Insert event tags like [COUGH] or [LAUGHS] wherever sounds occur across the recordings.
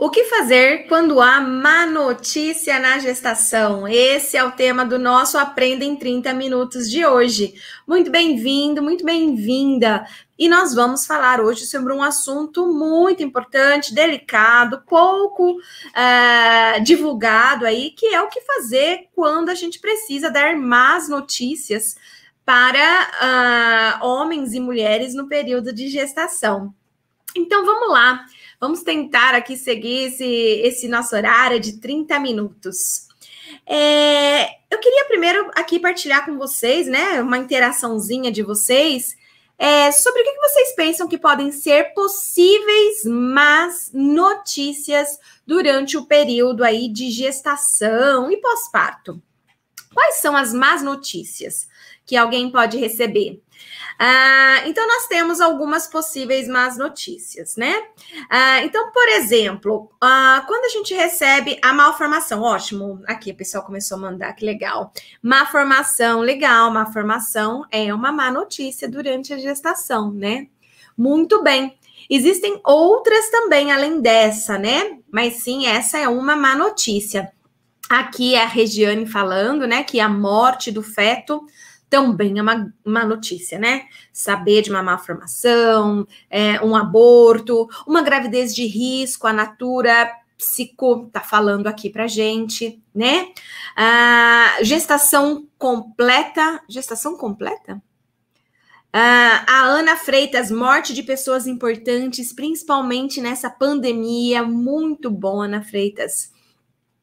O que fazer quando há má notícia na gestação? Esse é o tema do nosso Aprenda em 30 Minutos de hoje. Muito bem-vindo, muito bem-vinda. E nós vamos falar hoje sobre um assunto muito importante, delicado, pouco uh, divulgado aí, que é o que fazer quando a gente precisa dar más notícias para uh, homens e mulheres no período de gestação. Então vamos lá. Vamos tentar aqui seguir esse, esse nosso horário de 30 minutos. É, eu queria primeiro aqui partilhar com vocês, né, uma interaçãozinha de vocês é, sobre o que vocês pensam que podem ser possíveis más notícias durante o período aí de gestação e pós-parto. Quais são as más notícias que alguém pode receber? Ah, então, nós temos algumas possíveis más notícias, né? Ah, então, por exemplo, ah, quando a gente recebe a malformação, ótimo, aqui o pessoal começou a mandar, que legal. Má formação, legal, má formação é uma má notícia durante a gestação, né? Muito bem. Existem outras também além dessa, né? Mas sim, essa é uma má notícia. Aqui é a Regiane falando, né, que a morte do feto também é uma, uma notícia, né? Saber de uma malformação, é, um aborto, uma gravidez de risco, a Natura Psico tá falando aqui pra gente, né? Ah, gestação completa, gestação completa? A Ana Freitas, morte de pessoas importantes, principalmente nessa pandemia, muito bom, Ana Freitas,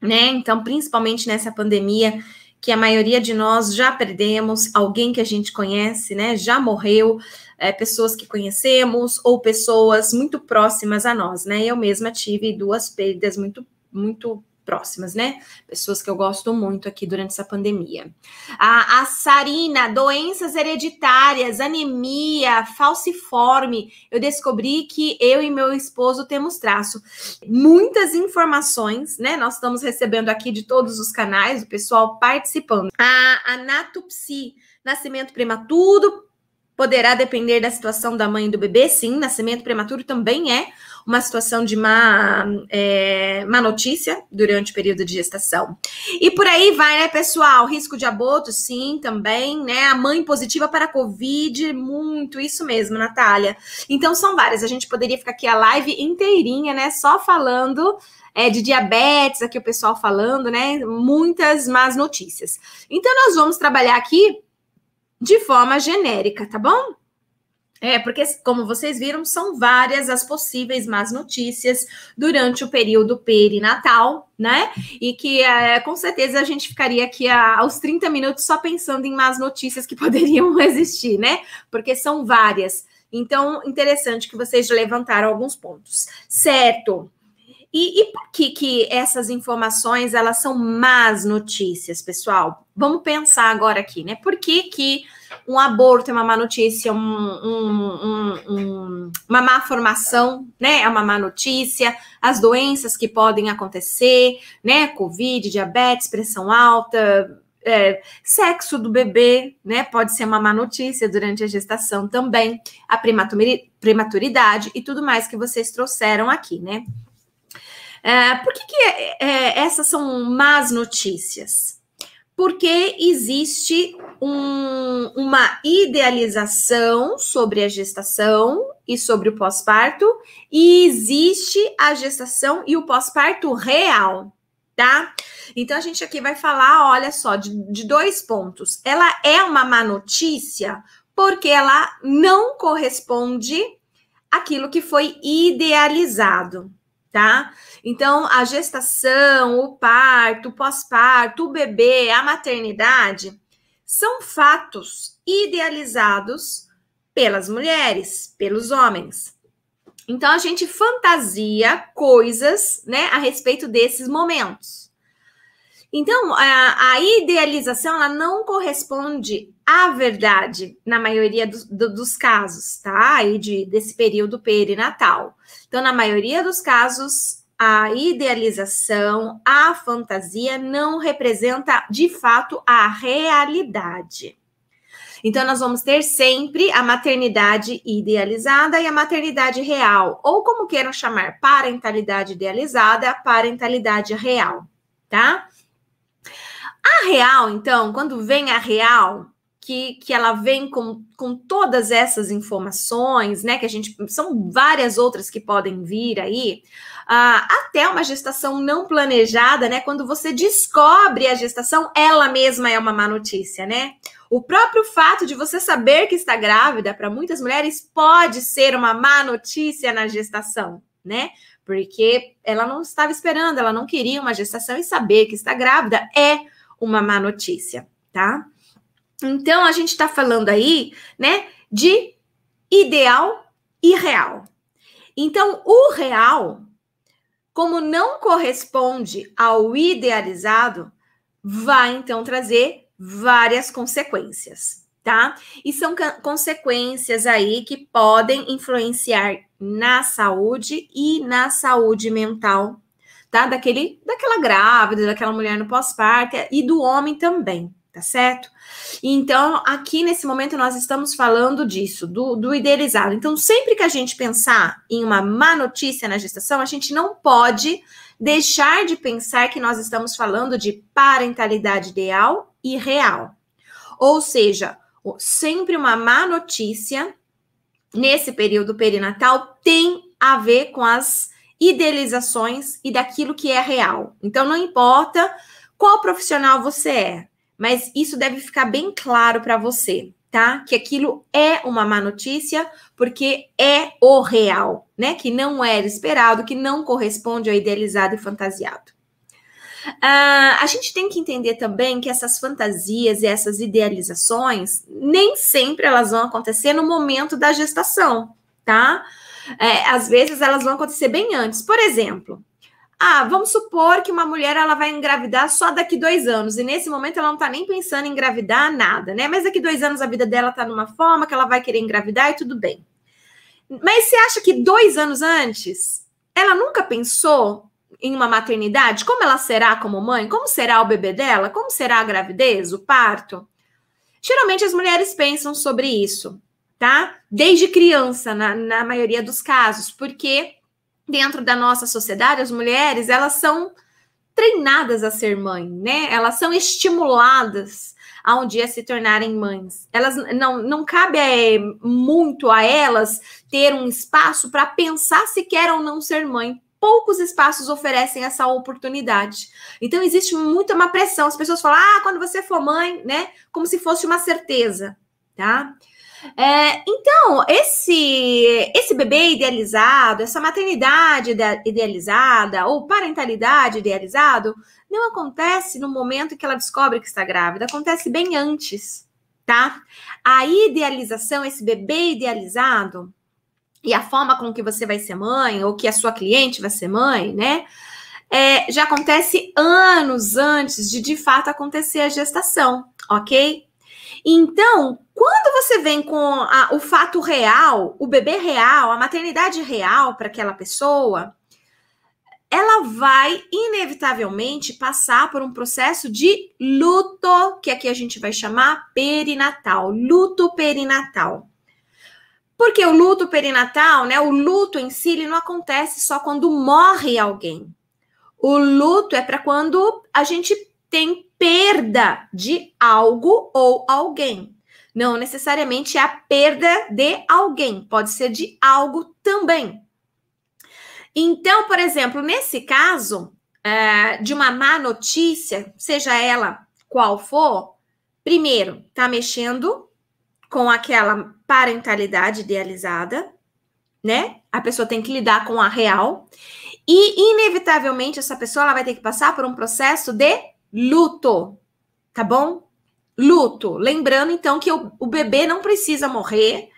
né? Então, principalmente nessa pandemia, que a maioria de nós já perdemos, alguém que a gente conhece, né? Já morreu, é, pessoas que conhecemos ou pessoas muito próximas a nós, né? Eu mesma tive duas perdas muito, muito próximas, né? Pessoas que eu gosto muito aqui durante essa pandemia. A, a Sarina, doenças hereditárias, anemia, falciforme. Eu descobri que eu e meu esposo temos traço. Muitas informações, né? Nós estamos recebendo aqui de todos os canais, o pessoal participando. A anatopsi, nascimento prematuro, poderá depender da situação da mãe e do bebê, sim, nascimento prematuro também é uma situação de má, é, má notícia durante o período de gestação. E por aí vai, né, pessoal? Risco de aborto, sim, também, né? A mãe positiva para Covid, muito, isso mesmo, Natália. Então, são várias. A gente poderia ficar aqui a live inteirinha, né, só falando é, de diabetes, aqui o pessoal falando, né? Muitas más notícias. Então, nós vamos trabalhar aqui de forma genérica, tá bom? É, porque, como vocês viram, são várias as possíveis más notícias durante o período perinatal, né? E que é, com certeza a gente ficaria aqui a, aos 30 minutos só pensando em más notícias que [LAUGHS] poderiam existir, né? Porque são várias. Então, interessante que vocês levantaram alguns pontos. Certo. E, e, por que, que essas informações elas são más notícias, pessoal? Vamos pensar agora aqui, né? Por que, que um aborto é uma má notícia, um, um, um, uma má formação, né? É uma má notícia, as doenças que podem acontecer, né? Covid, diabetes, pressão alta, é, sexo do bebê, né? Pode ser uma má notícia durante a gestação também, a prematuridade e tudo mais que vocês trouxeram aqui, né? É, por que, que é, essas são más notícias? Porque existe um, uma idealização sobre a gestação e sobre o pós-parto, e existe a gestação e o pós-parto real, tá? Então a gente aqui vai falar, olha só, de, de dois pontos. Ela é uma má notícia porque ela não corresponde àquilo que foi idealizado tá? Então, a gestação, o parto, o pós-parto, o bebê, a maternidade são fatos idealizados pelas mulheres, pelos homens. Então, a gente fantasia coisas, né, a respeito desses momentos. Então, a, a idealização, ela não corresponde à verdade, na maioria do, do, dos casos, tá? Aí de, desse período perinatal. Então, na maioria dos casos, a idealização, a fantasia não representa de fato a realidade. Então, nós vamos ter sempre a maternidade idealizada e a maternidade real, ou como queiram chamar, parentalidade idealizada, parentalidade real, tá? A real, então, quando vem a real, que, que ela vem com, com todas essas informações, né? Que a gente. São várias outras que podem vir aí. Uh, até uma gestação não planejada, né? Quando você descobre a gestação, ela mesma é uma má notícia, né? O próprio fato de você saber que está grávida, para muitas mulheres, pode ser uma má notícia na gestação, né? Porque ela não estava esperando, ela não queria uma gestação e saber que está grávida é uma má notícia, tá? Então, a gente está falando aí, né, de ideal e real. Então, o real, como não corresponde ao idealizado, vai então trazer várias consequências, tá? E são consequências aí que podem influenciar na saúde e na saúde mental, tá? Daquele, daquela grávida, daquela mulher no pós-parto e do homem também, tá certo? Então, aqui nesse momento, nós estamos falando disso, do, do, idealizado. Então, sempre que a gente pensar em uma má notícia na gestação, a gente não pode deixar de pensar que nós estamos falando de parentalidade ideal e real. Ou seja, sempre uma má notícia nesse período perinatal tem a ver com as idealizações e daquilo que é real. Então, não importa qual profissional você é, mas isso deve ficar bem claro para você, tá? Que aquilo é uma má notícia, porque é o real, né? Que não era esperado, que não corresponde ao idealizado e fantasiado. Uh, a gente tem que entender também que essas fantasias e essas idealizações nem sempre elas vão acontecer no momento da gestação, tá? É, às vezes elas vão acontecer bem antes. Por exemplo, ah, vamos supor que uma mulher ela vai engravidar só daqui dois anos, e nesse momento ela não está nem pensando em engravidar nada, né? Mas daqui dois anos a vida dela está numa forma que ela vai querer engravidar e tudo bem. Mas você acha que dois anos antes ela nunca pensou em uma maternidade? Como ela será como mãe? Como será o bebê dela? Como será a gravidez, o parto? Geralmente as mulheres pensam sobre isso, tá? Desde criança, na, na maioria dos casos, porque dentro da nossa sociedade, as mulheres, elas são treinadas a ser mãe, né? Elas são estimuladas a um dia se tornarem mães. Elas não, não cabe é, muito a elas ter um espaço para pensar se quer ou não ser mãe. Poucos espaços oferecem essa oportunidade. Então existe muita uma pressão. As pessoas falam: "Ah, quando você for mãe", né? Como se fosse uma certeza, tá? É, então, esse, esse bebê idealizado, essa maternidade idealizada ou parentalidade idealizado, não acontece no momento que ela descobre que está grávida, acontece bem antes, tá? A idealização, esse bebê idealizado, e a forma com que você vai ser mãe, ou que a sua cliente vai ser mãe, né? É, já acontece anos antes de de fato acontecer a gestação, ok? Então, quando você vem com a, o fato real, o bebê real, a maternidade real para aquela pessoa, ela vai inevitavelmente passar por um processo de luto, que aqui a gente vai chamar perinatal, luto perinatal. Porque o luto perinatal, né, o luto em si, ele não acontece só quando morre alguém. O luto é para quando a gente tem perda de algo ou alguém. Não necessariamente é a perda de alguém, pode ser de algo também. Então, por exemplo, nesse caso é, de uma má notícia, seja ela qual for, primeiro, tá mexendo com aquela parentalidade idealizada, né? A pessoa tem que lidar com a real. E, inevitavelmente, essa pessoa ela vai ter que passar por um processo de luto, tá bom? Luto. Lembrando, então, que o, o bebê não precisa morrer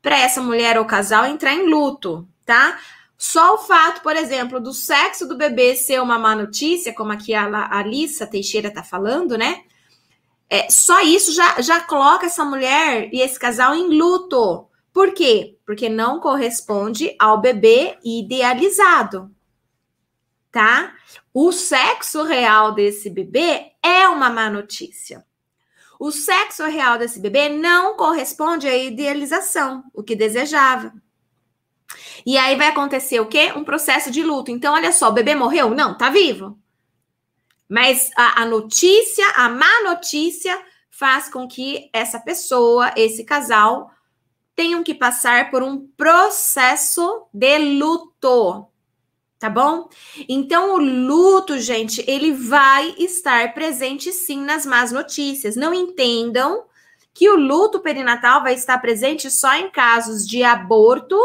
para essa mulher ou casal entrar em luto, tá? Só o fato, por exemplo, do sexo do bebê ser uma má notícia, como aqui a, Alissa Teixeira tá falando, né? É, só isso já, já coloca essa mulher e esse casal em luto. Por quê? Porque não corresponde ao bebê idealizado, tá? O sexo real desse bebê é uma má notícia. O sexo real desse bebê não corresponde à idealização, o que desejava. E aí vai acontecer o quê? Um processo de luto. Então, olha só, o bebê morreu? Não, tá vivo. Mas a, a notícia, a má notícia, faz com que essa pessoa, esse casal, tenham que passar por um processo de luto. Tá bom? Então, o luto, gente, ele vai estar presente sim nas más notícias. Não entendam que o luto perinatal vai estar presente só em casos de aborto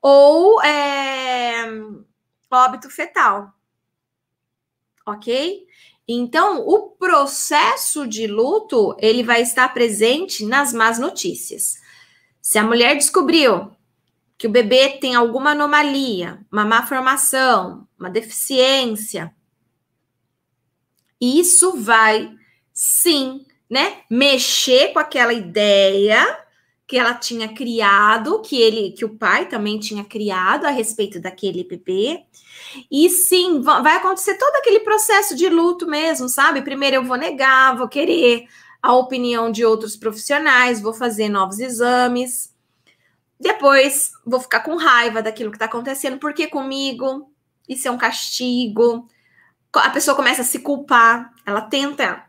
ou é, óbito fetal. Ok? Então, o processo de luto, ele vai estar presente nas más notícias. Se a mulher descobriu que o bebê tem alguma anomalia, uma má formação, uma deficiência, isso vai sim, né, mexer com aquela ideia que ela tinha criado, que ele, que o pai também tinha criado a respeito daquele bebê. E sim, vai acontecer todo aquele processo de luto mesmo, sabe? Primeiro eu vou negar, vou querer a opinião de outros profissionais, vou fazer novos exames. Depois vou ficar com raiva daquilo que está acontecendo, porque comigo isso é um castigo. A pessoa começa a se culpar, ela tenta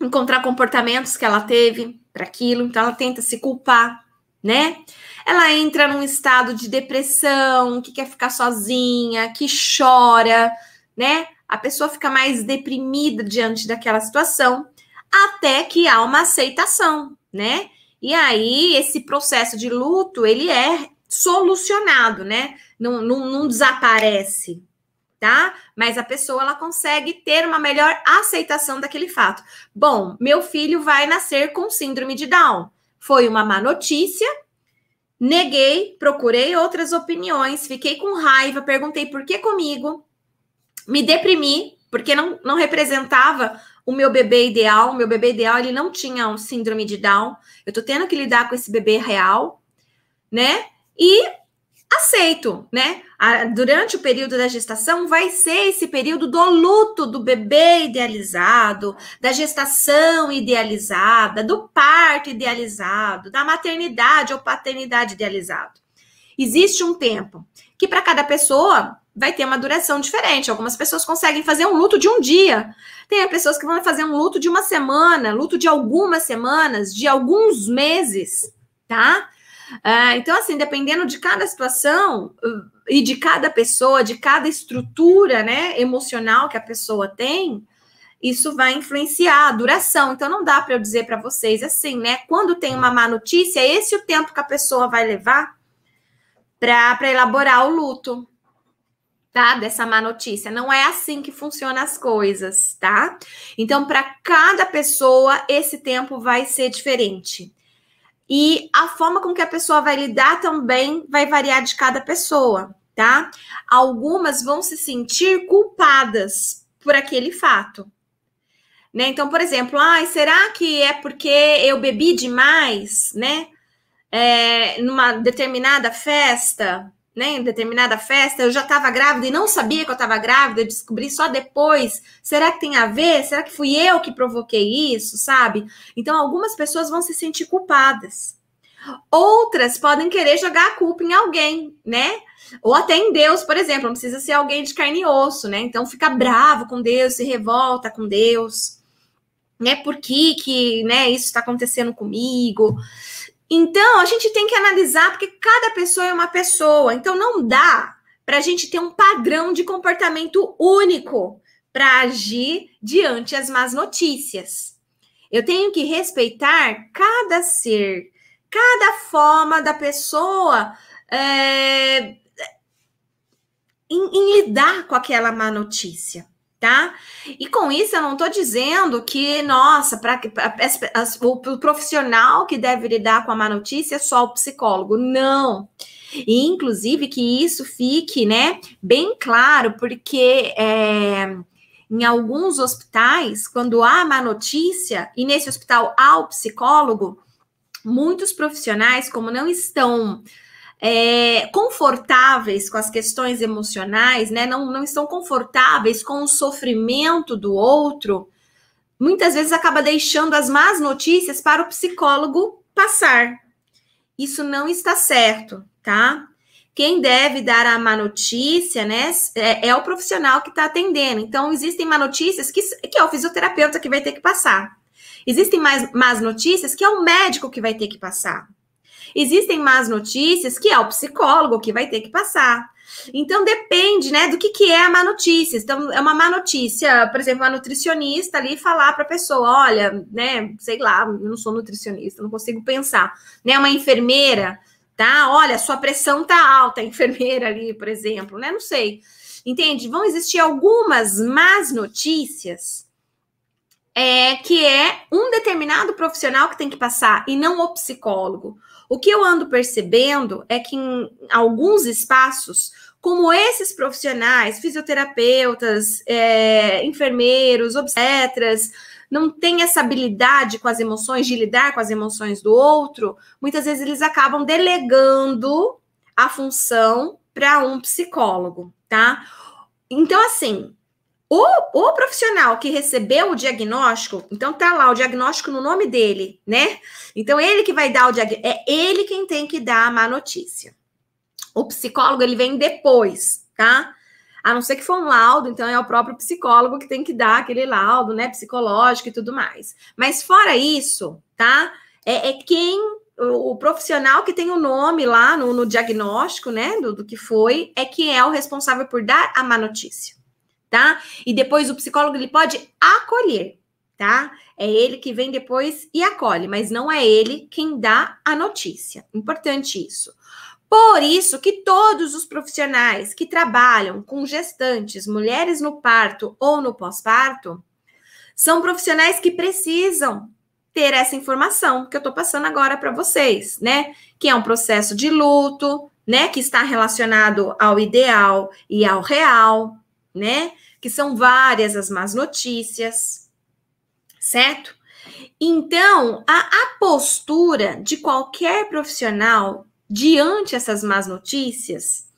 encontrar comportamentos que ela teve para aquilo, então ela tenta se culpar, né? Ela entra num estado de depressão, que quer ficar sozinha, que chora, né? A pessoa fica mais deprimida diante daquela situação, até que há uma aceitação, né? E aí esse processo de luto ele é solucionado, né? Não, não, não desaparece, tá? Mas a pessoa ela consegue ter uma melhor aceitação daquele fato. Bom, meu filho vai nascer com síndrome de Down. Foi uma má notícia. Neguei, procurei outras opiniões, fiquei com raiva, perguntei por que comigo, me deprimi, porque não, não representava o meu bebê ideal. O meu bebê ideal, ele não tinha um síndrome de Down. Eu tô tendo que lidar com esse bebê real, né? E aceito, né? durante o período da gestação, vai ser esse período do luto do bebê idealizado, da gestação idealizada, do parto idealizado, da maternidade ou paternidade idealizado. Existe um tempo que para cada pessoa vai ter uma duração diferente. Algumas pessoas conseguem fazer um luto de um dia. Tem pessoas que vão fazer um luto de uma semana, luto de algumas semanas, de alguns meses, tá? Uh, então, assim, dependendo de cada situação uh, e de cada pessoa, de cada estrutura né, emocional que a pessoa tem, isso vai influenciar a duração. Então, não dá para eu dizer para vocês assim, né? Quando tem uma má notícia, é esse o tempo que a pessoa vai levar para elaborar o luto, tá? Dessa má notícia. Não é assim que funcionam as coisas, tá? Então, para cada pessoa, esse tempo vai ser diferente. E a forma com que a pessoa vai lidar também vai variar de cada pessoa, tá? Algumas vão se sentir culpadas por aquele fato. Né? Então, por exemplo, ah, será que é porque eu bebi demais, né? É, numa determinada festa, né, em determinada festa, eu já estava grávida e não sabia que eu estava grávida, eu descobri só depois. Será que tem a ver? Será que fui eu que provoquei isso, sabe? Então, algumas pessoas vão se sentir culpadas. Outras podem querer jogar a culpa em alguém, né? Ou até em Deus, por exemplo, não precisa ser alguém de carne e osso, né? Então fica bravo com Deus, se revolta com Deus, né? Por que que, né, isso está acontecendo comigo? Então, a gente tem que analisar, porque cada pessoa é uma pessoa. Então, não dá para a gente ter um padrão de comportamento único para agir diante as más notícias. Eu tenho que respeitar cada ser, cada forma da pessoa é, em, em lidar com aquela má notícia tá? E com isso eu não estou dizendo que, nossa, para o profissional que deve lidar com a má notícia é só o psicólogo. Não. E, inclusive, que isso fique, né, bem claro, porque é, em alguns hospitais, quando há má notícia, e nesse hospital há o psicólogo, muitos profissionais, como não estão é, confortáveis com as questões emocionais, né? Não, não estão confortáveis com o sofrimento do outro, muitas vezes acaba deixando as más notícias para o psicólogo passar. Isso não está certo, tá? Quem deve dar a má notícia, né, é, é o profissional que está atendendo. Então, existem má notícias que, que é o fisioterapeuta que vai ter que passar. Existem mais más notícias que é o médico que vai ter que passar. Existem más notícias que é o psicólogo que vai ter que passar. Então depende, né, do que, que é a má notícia. Então é uma má notícia, por exemplo, uma nutricionista ali falar para a pessoa, olha, né, sei lá, eu não sou nutricionista, não consigo pensar, né, uma enfermeira tá? Olha, sua pressão tá alta, a enfermeira ali, por exemplo, né? Não sei. Entende? Vão existir algumas más notícias é, que é um determinado profissional que tem que passar e não o psicólogo. O que eu ando percebendo é que em alguns espaços, como esses profissionais, fisioterapeutas, é, enfermeiros, obstetras, não tem essa habilidade com as emoções, de lidar com as emoções do outro, muitas vezes eles acabam delegando a função para um psicólogo, tá? Então, assim, o, o, profissional que recebeu o diagnóstico, então tá lá o diagnóstico no nome dele, né? Então, ele que vai dar o diagnóstico, é ele quem tem que dar a má notícia. O psicólogo, ele vem depois, tá? A não ser que for um laudo, então é o próprio psicólogo que tem que dar aquele laudo, né, psicológico e tudo mais. Mas fora isso, tá? É, é quem o, o, profissional que tem o nome lá no, no diagnóstico, né, do, do, que foi, é que é o responsável por dar a má notícia, tá? E depois o psicólogo ele pode acolher, tá? É ele que vem depois e acolhe, mas não é ele quem dá a notícia. Importante isso. Por isso que todos os profissionais que trabalham com gestantes, mulheres no parto ou no pós-parto, são profissionais que precisam ter essa informação que eu estou passando agora para vocês, né? Que é um processo de luto, né? Que está relacionado ao ideal e ao real, né? Que são várias as más notícias, certo? Então, a, a postura de qualquer profissional diante essas más notícias,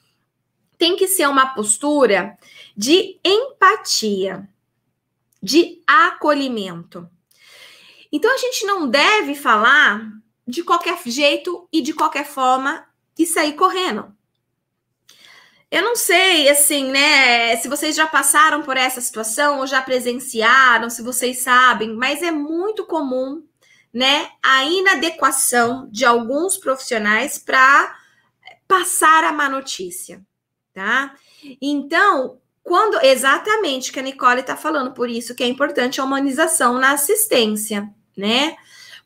tem que ser uma postura de empatia, de acolhimento. Então a gente não deve falar de qualquer jeito e de qualquer forma e sair correndo. Eu não sei, assim, né, se vocês já passaram por essa situação ou já presenciaram, se vocês sabem, mas é muito comum né, a inadequação de alguns profissionais para passar a má notícia, tá? Então, quando exatamente que a Nicole está falando, por isso que é importante a humanização na assistência, né?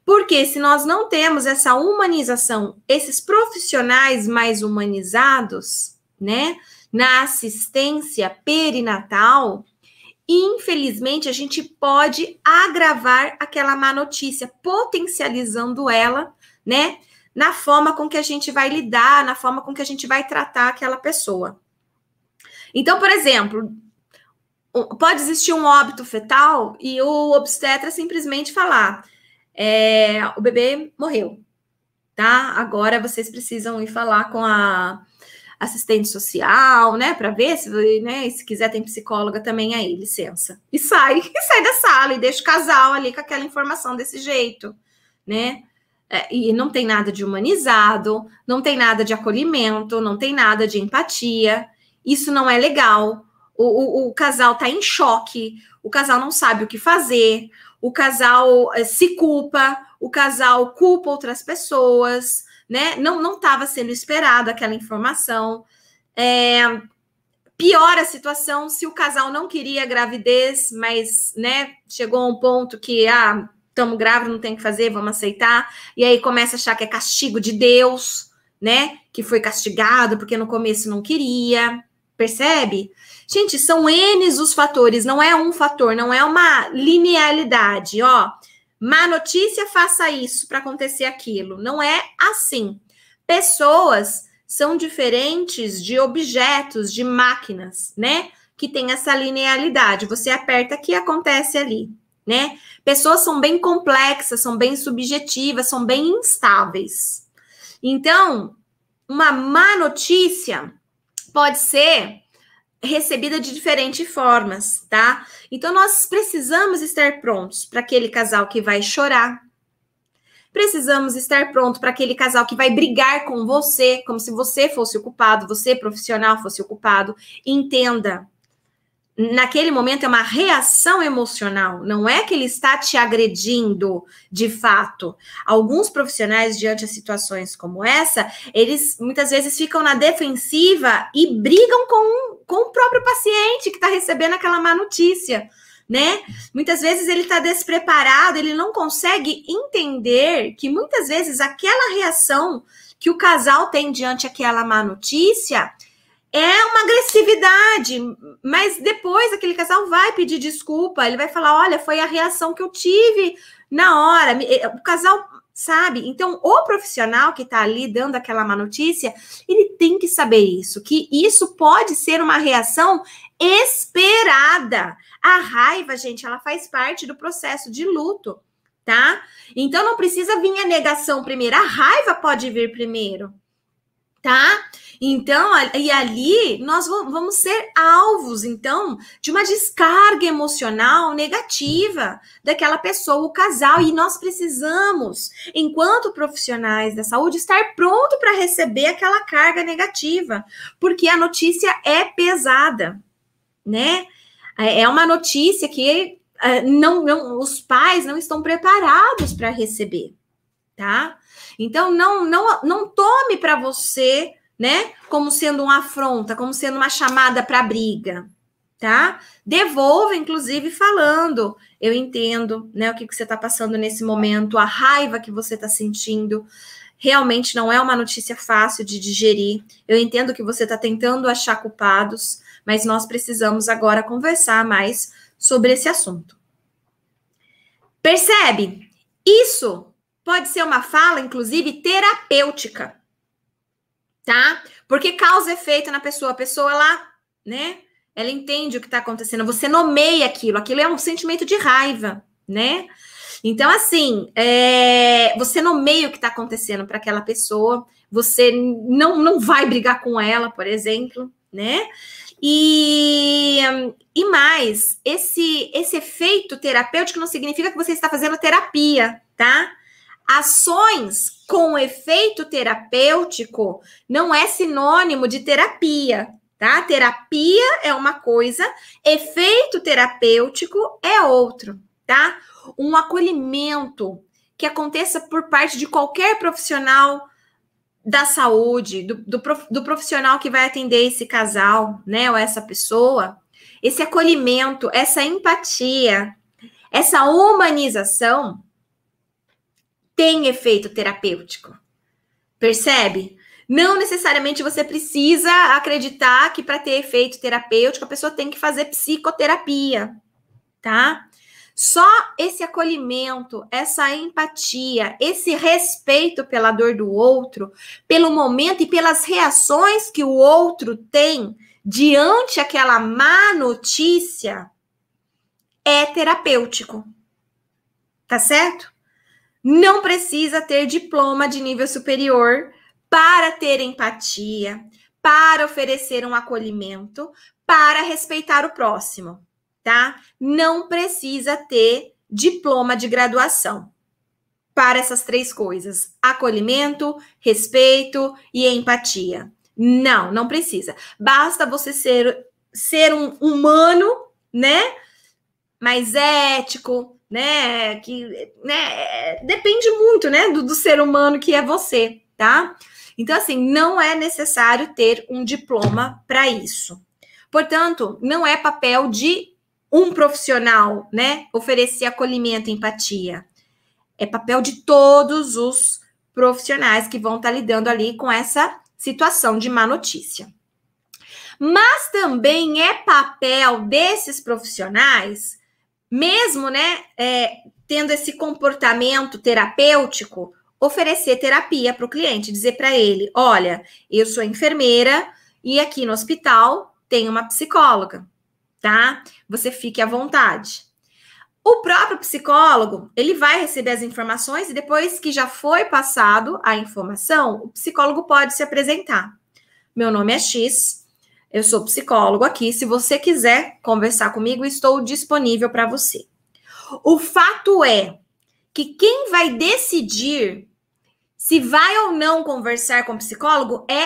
Porque se nós não temos essa humanização, esses profissionais mais humanizados, né, na assistência perinatal, infelizmente, a gente pode agravar aquela má notícia, potencializando ela, né? Na forma com que a gente vai lidar, na forma com que a gente vai tratar aquela pessoa. Então, por exemplo, pode existir um óbito fetal e o obstetra simplesmente falar: é, o bebê morreu, tá? Agora vocês precisam ir falar com a assistente social, né, para ver se, né, se quiser tem psicóloga também aí, licença. E sai, [LAUGHS] e sai da sala e deixa o casal ali com aquela informação desse jeito, né? É, e não tem nada de humanizado, não tem nada de acolhimento, não tem nada de empatia. Isso não é legal. O, o, o casal tá em choque, o casal não sabe o que fazer, o casal é, se culpa, o casal culpa outras pessoas né? Não não estava sendo esperado aquela informação. É, piora a situação se o casal não queria gravidez, mas, né, chegou a um ponto que, ah, estamos grávidos, não tem que fazer, vamos aceitar. E aí começa a achar que é castigo de Deus, né? Que foi castigado porque no começo não queria. Percebe? Gente, são N os fatores, não é um fator, não é uma linearidade, ó. Má notícia, faça isso para acontecer aquilo. Não é assim. Pessoas são diferentes de objetos, de máquinas, né? Que tem essa linealidade. Você aperta aqui acontece ali, né? Pessoas são bem complexas, são bem subjetivas, são bem instáveis. Então, uma má notícia pode ser recebida de diferentes formas, tá? Então nós precisamos estar prontos para aquele casal que vai chorar. Precisamos estar pronto para aquele casal que vai brigar com você, como se você fosse o culpado, você profissional fosse o culpado. Entenda, naquele momento é uma reação emocional, não é que ele está te agredindo de fato. Alguns profissionais, diante de situações como essa, eles muitas vezes ficam na defensiva e brigam com, com o próprio paciente que está recebendo aquela má notícia. Né? Muitas vezes ele está despreparado, ele não consegue entender que muitas vezes aquela reação que o casal tem diante aquela má notícia é uma agressividade, mas depois aquele casal vai pedir desculpa, ele vai falar: olha, foi a reação que eu tive na hora. Eh, o casal sabe? Então, o profissional que está ali dando aquela má notícia, ele tem que saber isso, que isso pode ser uma reação esperada. A raiva, gente, ela faz parte do processo de luto, tá? Então, não precisa vir a negação primeiro, a raiva pode vir primeiro, tá? Então, e ali nós vamos ser alvos, então, de uma descarga emocional negativa daquela pessoa, o casal, e nós precisamos, enquanto profissionais da saúde, estar pronto para receber aquela carga negativa, porque a notícia é pesada, né? É, é uma notícia que é, não, não os pais não estão preparados para receber, tá? Então, não, não, não tome para você né? Como sendo uma afronta, como sendo uma chamada para briga, tá? Devolva, inclusive, falando. Eu entendo, né? O que, que você está passando nesse momento, a raiva que você está sentindo. Realmente não é uma notícia fácil de digerir. Eu entendo que você está tentando achar culpados, mas nós precisamos agora conversar mais sobre esse assunto. Percebe? Isso pode ser uma fala, inclusive, terapêutica tá? Porque causa efeito na pessoa. A pessoa lá, né? Ela entende o que está acontecendo. Você nomeia aquilo. Aquilo é um sentimento de raiva, né? Então, assim, é, você nomeia o que está acontecendo para aquela pessoa. Você não, não vai brigar com ela, por exemplo, né? E, e mais, esse, esse efeito terapêutico não significa que você está fazendo terapia, tá? Ações com efeito terapêutico não é sinônimo de terapia, tá? Terapia é uma coisa, efeito terapêutico é outro, tá? Um acolhimento que aconteça por parte de qualquer profissional da saúde, do, do, do profissional que vai atender esse casal, né, ou essa pessoa, esse acolhimento, essa empatia, essa humanização tem efeito terapêutico. Percebe? Não necessariamente você precisa acreditar que para ter efeito terapêutico a pessoa tem que fazer psicoterapia, tá? Só esse acolhimento, essa empatia, esse respeito pela dor do outro, pelo momento e pelas reações que o outro tem diante aquela má notícia, é terapêutico. Tá certo? Não precisa ter diploma de nível superior para ter empatia, para oferecer um acolhimento, para respeitar o próximo, tá? Não precisa ter diploma de graduação para essas três coisas: acolhimento, respeito e empatia. Não, não precisa. Basta você ser ser um humano, né? Mais ético, né? Que né, depende muito, né, do, do ser humano que é você, tá? Então, assim, não é necessário ter um diploma para isso. Portanto, não é papel de um profissional, né, oferecer acolhimento e empatia. É papel de todos os profissionais que vão estar tá lidando ali com essa situação de má notícia. Mas também é papel desses profissionais mesmo, né, é, tendo esse comportamento terapêutico, oferecer terapia para o cliente, dizer para ele: olha, eu sou enfermeira e aqui no hospital tem uma psicóloga, tá? Você fique à vontade. O próprio psicólogo, ele vai receber as informações e depois que já foi passado a informação, o psicólogo pode se apresentar. Meu nome é X, Eu sou psicólogo aqui. Se você quiser conversar comigo, estou disponível para você. O fato é que quem vai decidir se vai ou não conversar com o psicólogo é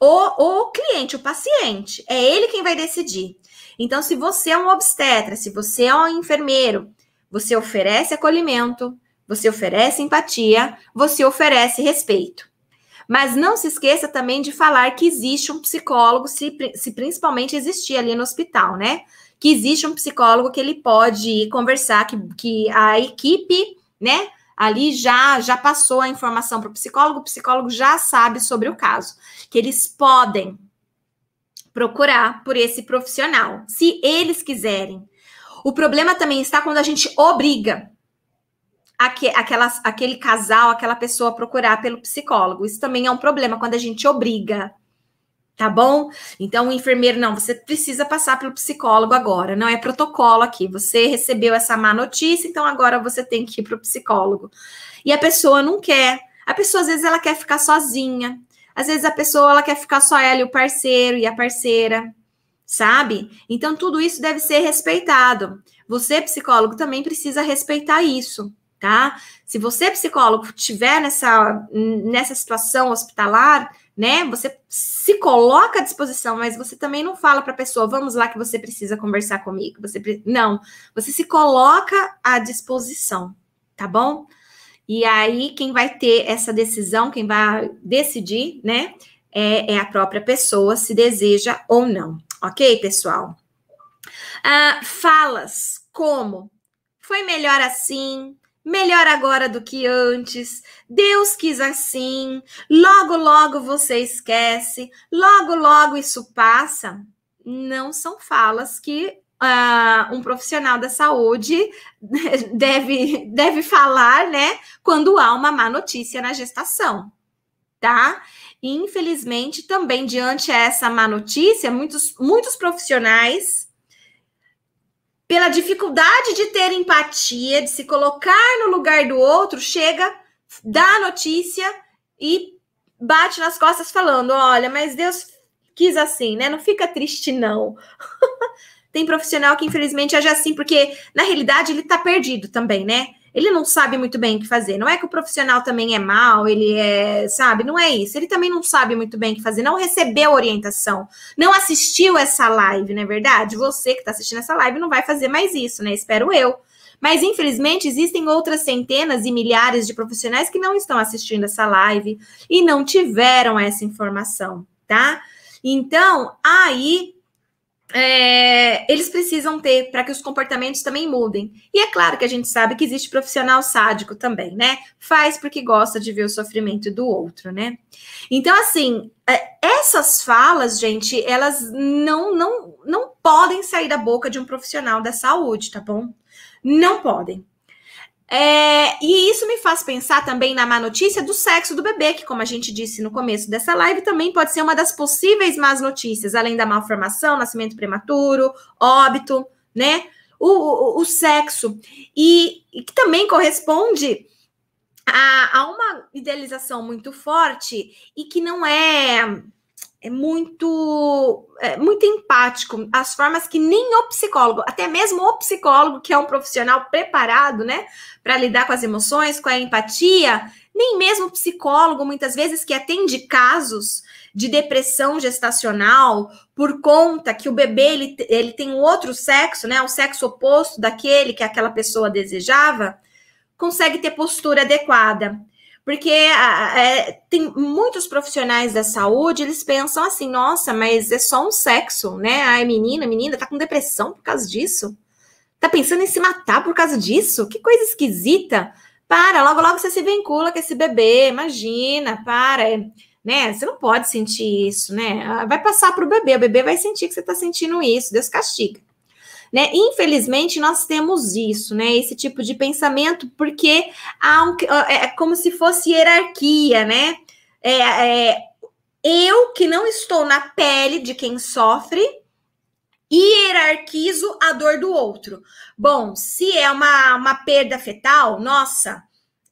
o, o cliente, o paciente. É ele quem vai decidir. Então, se você é um obstetra, se você é um enfermeiro, você oferece acolhimento, você oferece empatia, você oferece respeito. Mas não se esqueça também de falar que existe um psicólogo, se, se principalmente existir ali no hospital, né? Que existe um psicólogo que ele pode conversar, que, que a equipe, né? Ali já já passou a informação para o psicólogo, o psicólogo já sabe sobre o caso, que eles podem procurar por esse profissional, se eles quiserem. O problema também está quando a gente obriga aquele casal, aquela pessoa procurar pelo psicólogo. Isso também é um problema quando a gente obriga. Tá bom? Então, o enfermeiro, não, você precisa passar pelo psicólogo agora. Não é protocolo aqui. Você recebeu essa má notícia, então agora você tem que ir para o psicólogo. E a pessoa não quer. A pessoa, às vezes, ela quer ficar sozinha. Às vezes a pessoa ela quer ficar só ela e o parceiro e a parceira, sabe? Então tudo isso deve ser respeitado. Você, psicólogo, também precisa respeitar isso, tá? Se você, psicólogo, tiver nessa, nessa situação hospitalar, né? Você se coloca à disposição, mas você também não fala para a pessoa, vamos lá que você precisa conversar comigo. Você não, você se coloca à disposição, tá bom? E aí, quem vai ter essa decisão, quem vai decidir, né, é, é a própria pessoa, se deseja ou não. Ok, pessoal? Ah, falas como foi melhor assim, melhor agora do que antes, Deus quis assim, logo, logo você esquece, logo, logo isso passa. Não são falas que uh, um profissional da saúde [LAUGHS] deve, deve falar, né, quando há uma má notícia na gestação, tá? Infelizmente, também diante essa má notícia, muitos, muitos profissionais, pela dificuldade de ter empatia, de se colocar no lugar do outro, chega, dá a notícia e bate nas costas falando: olha, mas Deus quis assim, né? Não fica triste, não. [LAUGHS] Tem profissional que infelizmente age assim, porque na realidade ele tá perdido também, né? Ele não sabe muito bem o que fazer. Não é que o profissional também é mal, ele é, sabe? Não é isso. Ele também não sabe muito bem o que fazer, não recebeu orientação, não assistiu essa live, não é verdade? Você que está assistindo essa live não vai fazer mais isso, né? Espero eu. Mas, infelizmente, existem outras centenas e milhares de profissionais que não estão assistindo essa live e não tiveram essa informação, tá? Então, aí é, eles precisam ter para que os comportamentos também mudem. E é claro que a gente sabe que existe profissional sádico também, né? Faz porque gosta de ver o sofrimento do outro, né? Então, assim, é, essas falas, gente, elas não, não, não podem sair da boca de um profissional da saúde, tá bom? Não podem. É, e isso me faz pensar também na má notícia do sexo do bebê, que, como a gente disse no começo dessa live, também pode ser uma das possíveis más notícias, além da malformação, nascimento prematuro, óbito, né? O, o, o sexo. E, e, que também corresponde a, a uma idealização muito forte e que não é é muito é muito empático, as formas que nem o psicólogo, até mesmo o psicólogo, que é um profissional preparado, né, para lidar com as emoções, com a empatia, nem mesmo o psicólogo, muitas vezes, que atende casos de depressão gestacional por conta que o bebê ele, ele tem um outro sexo, né, o sexo oposto daquele que aquela pessoa desejava, consegue ter postura adequada. Porque é, tem muitos profissionais da saúde, eles pensam assim, nossa, mas é só um sexo, né? Ai, menina, menina, tá com depressão por causa disso? Tá pensando em se matar por causa disso? Que coisa esquisita. Para, logo, logo você se vincula com esse bebê, imagina, para, né? Você não pode sentir isso, né? Ah, vai passar para o bebê, o bebê vai sentir que você está sentindo isso, Deus castiga. Né? Infelizmente, nós temos isso, né? Esse tipo de pensamento, porque há um, é, é como se fosse hierarquia, né? É, é, eu que não estou na pele de quem sofre hierarquizo a dor do outro. Bom, se é uma, uma perda fetal, nossa,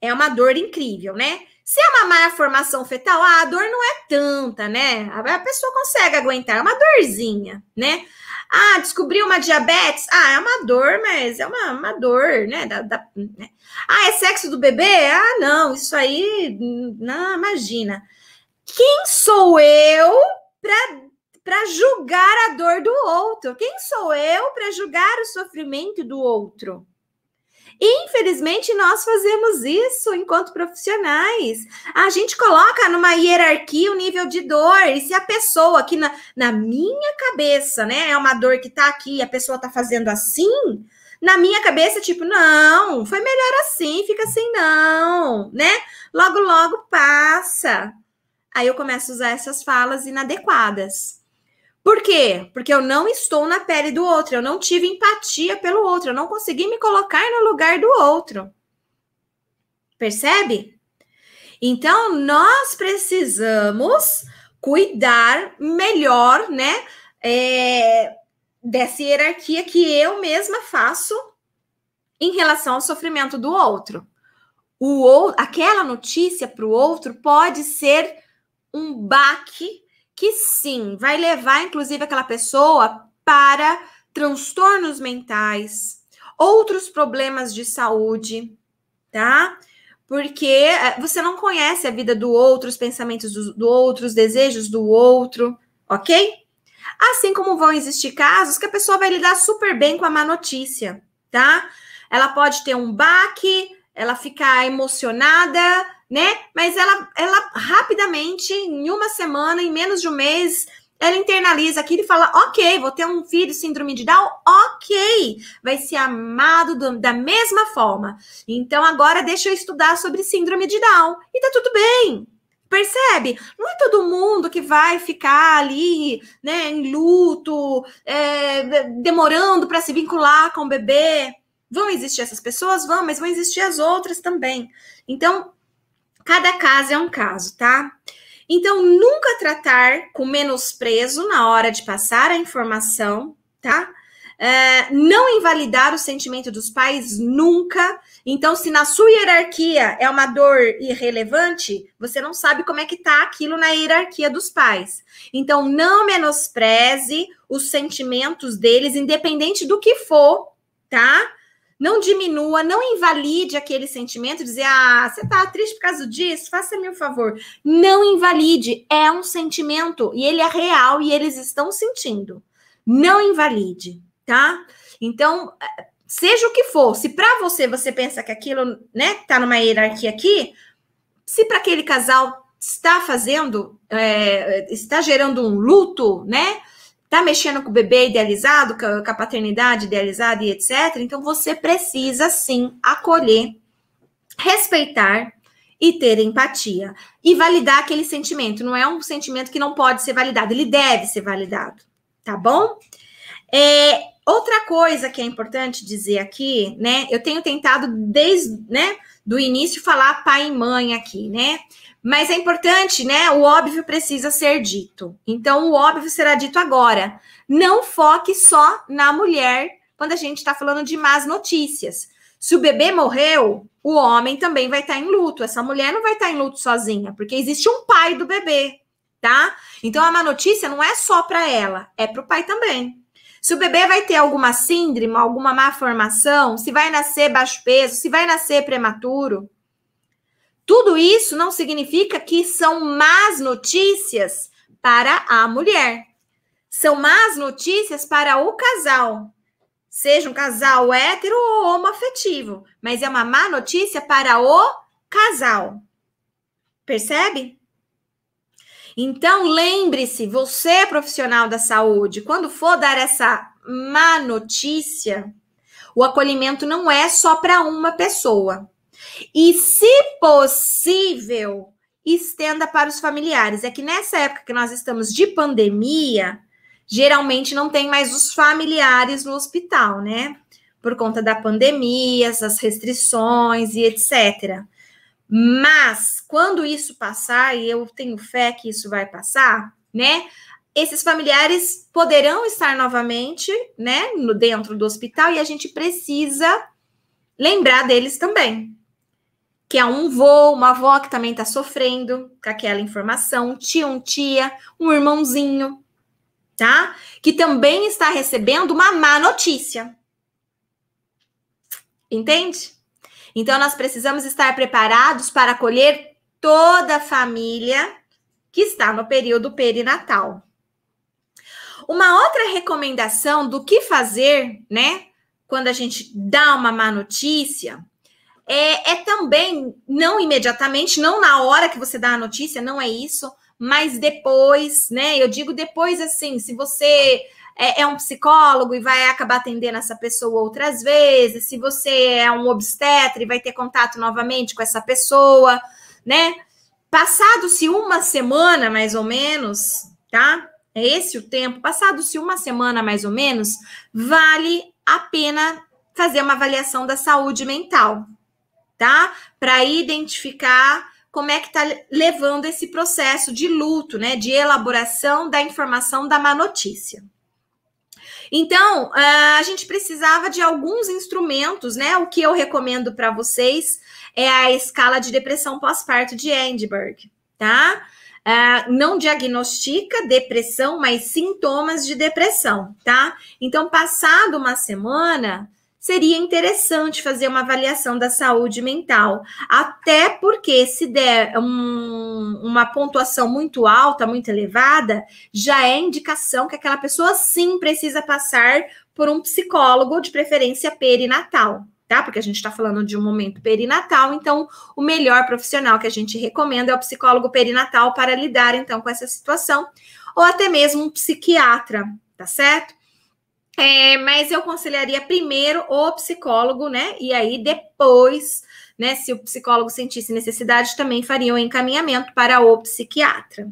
é uma dor incrível, né? Se é uma má formação fetal, ah, a dor não é tanta, né? A pessoa consegue aguentar, é uma dorzinha, né? Ah, descobriu uma diabetes? Ah, é uma dor, mas é uma, uma dor, né? Da, da, né? Ah, é sexo do bebê? Ah, não, isso aí, não, imagina. Quem sou eu para julgar a dor do outro? Quem sou eu para julgar o sofrimento do outro? Infelizmente, nós fazemos isso enquanto profissionais. A gente coloca numa hierarquia o nível de dor. E se a pessoa aqui na, na minha cabeça, né, é uma dor que tá aqui, a pessoa tá fazendo assim, na minha cabeça, tipo, não, foi melhor assim, fica assim, não, né? Logo, logo passa. Aí eu começo a usar essas falas inadequadas. Por quê? Porque eu não estou na pele do outro, eu não tive empatia pelo outro, eu não consegui me colocar no lugar do outro. Percebe? Então, nós precisamos cuidar melhor, né? É, dessa hierarquia que eu mesma faço em relação ao sofrimento do outro. O, ou, aquela notícia para o outro pode ser um baque que sim, vai levar inclusive aquela pessoa para transtornos mentais, outros problemas de saúde, tá? Porque eh, você não conhece a vida do outro, os pensamentos do, do outro, os desejos do outro, ok? Assim como vão existir casos que a pessoa vai lidar super bem com a má notícia, tá? Ela pode ter um baque, ela ficar emocionada, né? Mas ela, ela rapidamente, em uma semana, em menos de um mês, ela internaliza aquilo e fala: ok, vou ter um filho síndrome de Down, ok, vai ser amado do, da mesma forma. Então agora deixa eu estudar sobre síndrome de Down e tá tudo bem. Percebe? Não é todo mundo que vai ficar ali, né, em luto, é, demorando para se vincular com o bebê. Vão existir essas pessoas? Vão, mas vão existir as outras também. Então, Cada caso é um caso, tá? Então, nunca tratar com menosprezo na hora de passar a informação, tá? É, não invalidar o sentimento dos pais nunca. Então, se na sua hierarquia é uma dor irrelevante, você não sabe como é que tá aquilo na hierarquia dos pais. Então, não menospreze os sentimentos deles, independente do que for, tá? Não diminua, não invalide aquele sentimento, dizer, ah, você tá triste por causa disso, faça-me um favor. Não invalide, é um sentimento e ele é real e eles estão sentindo. Não invalide, tá? Então, seja o que for, se para você você pensa que aquilo, né, tá numa hierarquia aqui, se para aquele casal está fazendo, é, está gerando um luto, né? Tá mexendo com o bebê idealizado, com a paternidade idealizada e etc. Então você precisa sim acolher, respeitar e ter empatia e validar aquele sentimento. Não é um sentimento que não pode ser validado, ele deve ser validado, tá bom? É, outra coisa que é importante dizer aqui, né? Eu tenho tentado desde, né, do início falar pai e mãe aqui, né? Mas é importante, né? O óbvio precisa ser dito. Então, o óbvio será dito agora. Não foque só na mulher quando a gente está falando de más notícias. Se o bebê morreu, o homem também vai estar tá em luto. Essa mulher não vai estar tá em luto sozinha, porque existe um pai do bebê, tá? Então, a má notícia não é só para ela, é para o pai também. Se o bebê vai ter alguma síndrome, alguma má formação, se vai nascer baixo peso, se vai nascer prematuro, tudo isso não significa que são más notícias para a mulher. São más notícias para o casal. Seja um casal hétero ou homoafetivo. Mas é uma má notícia para o casal. Percebe? Então, lembre-se, você profissional da saúde, quando for dar essa má notícia, o acolhimento não é só para uma pessoa. E, se possível, estenda para os familiares. É que nessa época que nós estamos de pandemia, geralmente não tem mais os familiares no hospital, né? Por conta da pandemia, essas restrições e etc. Mas quando isso passar, e eu tenho fé que isso vai passar, né? Esses familiares poderão estar novamente, né, no dentro do hospital e a gente precisa lembrar deles também, que é um vô, uma avó que também está sofrendo com aquela informação, um tio, um tia, um irmãozinho, tá? Que também está recebendo uma má notícia. Entende? Então, nós precisamos estar preparados para acolher toda a família que está no período perinatal. Uma outra recomendação do que fazer, né, quando a gente dá uma má notícia, é, é, também, não imediatamente, não na hora que você dá a notícia, não é isso, mas depois, né? Eu digo depois assim, se você é, é, um psicólogo e vai acabar atendendo essa pessoa outras vezes, se você é um obstetra e vai ter contato novamente com essa pessoa, né? Passado-se uma semana, mais ou menos, tá? É esse o tempo. Passado-se uma semana, mais ou menos, vale a pena fazer uma avaliação da saúde mental, tá? Para identificar como é que está levando esse processo de luto, né? De elaboração da informação da má notícia. Então, a gente precisava de alguns instrumentos, né? O que eu recomendo para vocês é a escala de depressão pós-parto de Edinburgh, tá? Uh, não diagnostica depressão, mas sintomas de depressão, tá? Então, passado uma semana, seria interessante fazer uma avaliação da saúde mental. Até porque, se der um, uma pontuação muito alta, muito elevada, já é indicação que aquela pessoa sim precisa passar por um psicólogo, de preferência perinatal. Tá? Porque a gente está falando de um momento perinatal, então o melhor profissional que a gente recomenda é o psicólogo perinatal para lidar então com essa situação, ou até mesmo um psiquiatra, tá certo? É, mas eu aconselharia primeiro o psicólogo, né? E aí depois, né, se o psicólogo sentisse necessidade, também faria o um encaminhamento para o psiquiatra.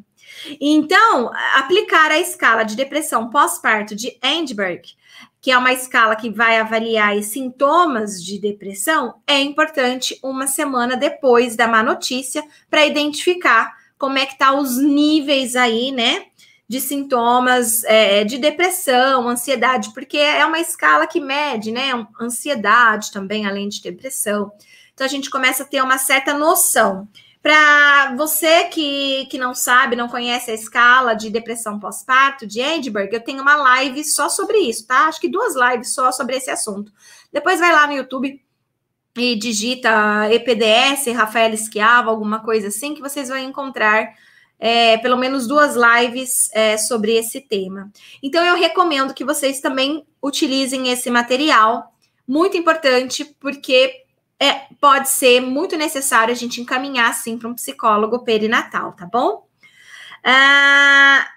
Então, aplicar a escala de depressão pós-parto de Endberg, que é uma escala que vai avaliar os sintomas de depressão, é importante uma semana depois da má notícia para identificar como é que tá os níveis aí, né, de sintomas é, de depressão, ansiedade, porque é uma escala que mede, né? Ansiedade também, além de depressão. Então a gente começa a ter uma certa noção. Para você que, que não sabe, não conhece a escala de depressão pós-parto de Edinburgh, eu tenho uma live só sobre isso, tá? Acho que duas lives só sobre esse assunto. Depois vai lá no YouTube e digita EPDS, Rafael Esquiava, alguma coisa assim, que vocês vão encontrar é, pelo menos duas lives é, sobre esse tema. Então, eu recomendo que vocês também utilizem esse material, muito importante, porque é, pode ser muito necessário a gente encaminhar, sim, para um psicólogo perinatal, tá bom? Ah,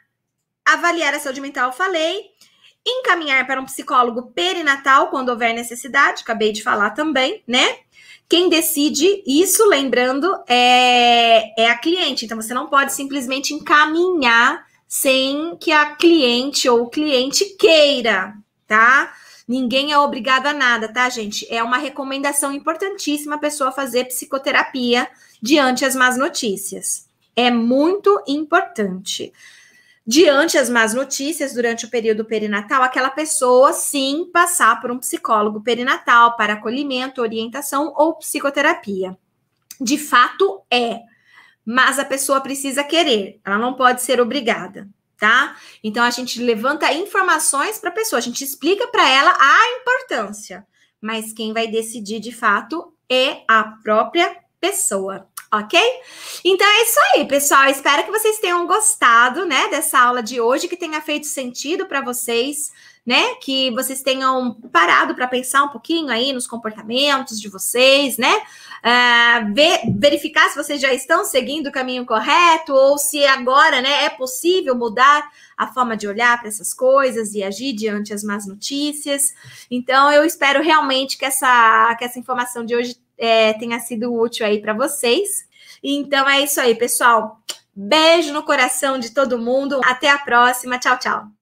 avaliar a saúde mental, falei. Encaminhar para um psicólogo perinatal quando houver necessidade, acabei de falar também, né? Quem decide isso, lembrando, é, é a cliente. Então, você não pode simplesmente encaminhar sem que a cliente ou o cliente queira, tá? Ninguém é obrigado a nada, tá, gente? É uma recomendação importantíssima a pessoa fazer psicoterapia diante as más notícias. É muito importante diante as más notícias durante o período perinatal, aquela pessoa sim passar por um psicólogo perinatal para acolhimento, orientação ou psicoterapia. De fato é, mas a pessoa precisa querer, ela não pode ser obrigada, tá? Então a gente levanta informações para a pessoa, a gente explica para ela a importância, mas quem vai decidir de fato é a própria pessoa ok? Então é isso aí, pessoal. Espero que vocês tenham gostado, né, dessa aula de hoje, que tenha feito sentido para vocês, né? Que vocês tenham parado para pensar um pouquinho aí nos comportamentos de vocês, né? Uh, ver, verificar se vocês já estão seguindo o caminho correto ou se agora, né, é possível mudar a forma de olhar para essas coisas e agir diante as más notícias. Então, eu espero realmente que essa, que essa informação de hoje é, tenha sido útil aí para vocês. Então é isso aí, pessoal. Beijo no coração de todo mundo. Até a próxima. Tchau, tchau.